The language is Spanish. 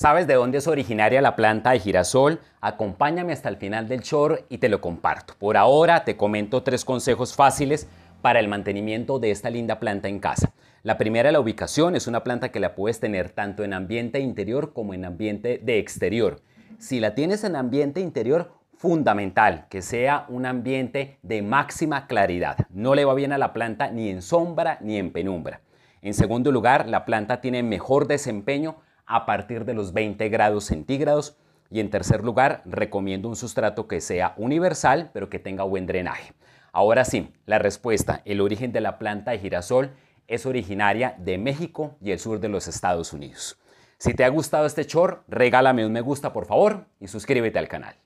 ¿Sabes de dónde es originaria la planta de girasol? Acompáñame hasta el final del short y te lo comparto. Por ahora te comento tres consejos fáciles para el mantenimiento de esta linda planta en casa. La primera, la ubicación, es una planta que la puedes tener tanto en ambiente interior como en ambiente de exterior. Si la tienes en ambiente interior, fundamental que sea un ambiente de máxima claridad. No le va bien a la planta ni en sombra ni en penumbra. En segundo lugar, la planta tiene mejor desempeño a partir de los 20 grados centígrados. Y en tercer lugar, recomiendo un sustrato que sea universal, pero que tenga buen drenaje. Ahora sí, la respuesta, el origen de la planta de girasol es originaria de México y el sur de los Estados Unidos. Si te ha gustado este short, regálame un me gusta por favor y suscríbete al canal.